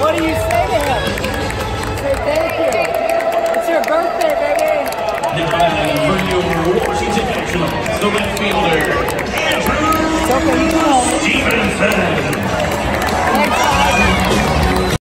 What do you say to him? Say thank you. It's your birthday, baby. Now, for you, Washington Nationals, the left fielder, Andrew. Okay.